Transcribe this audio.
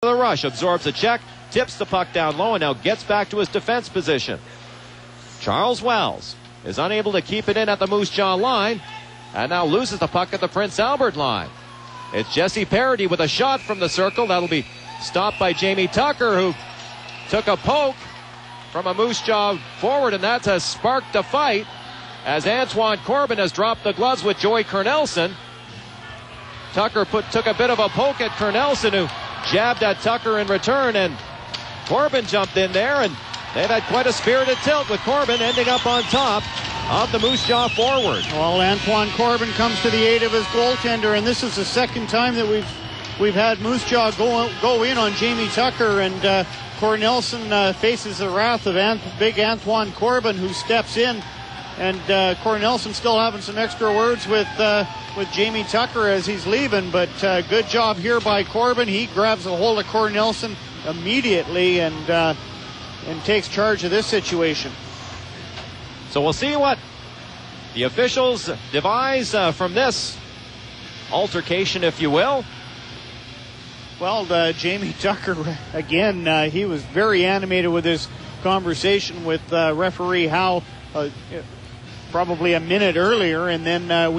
the rush, absorbs a check, tips the puck down low, and now gets back to his defense position. Charles Wells is unable to keep it in at the Moose Jaw line, and now loses the puck at the Prince Albert line. It's Jesse Parody with a shot from the circle. That'll be stopped by Jamie Tucker, who took a poke from a Moose Jaw forward, and that has sparked a fight as Antoine Corbin has dropped the gloves with Joey Kornelsen. Tucker put, took a bit of a poke at Kornelsen, who jabbed at Tucker in return, and Corbin jumped in there, and they've had quite a spirited tilt with Corbin ending up on top of the Moose Jaw forward. Well, Antoine Corbin comes to the aid of his goaltender, and this is the second time that we've we've had Moose Jaw go go in on Jamie Tucker, and uh, Kornelsen uh, faces the wrath of Ant- big Antoine Corbin, who steps in, and uh, Kornelsen still having some extra words with uh, with Jamie Tucker as he's leaving, but uh, good job here by Corbin. He grabs a hold of Kornelsen immediately and uh, and takes charge of this situation. So we'll see what the officials devise uh, from this altercation, if you will. Well, uh, Jamie Tucker, again, uh, he was very animated with his conversation with uh, referee Howe uh, probably a minute earlier, and then uh, we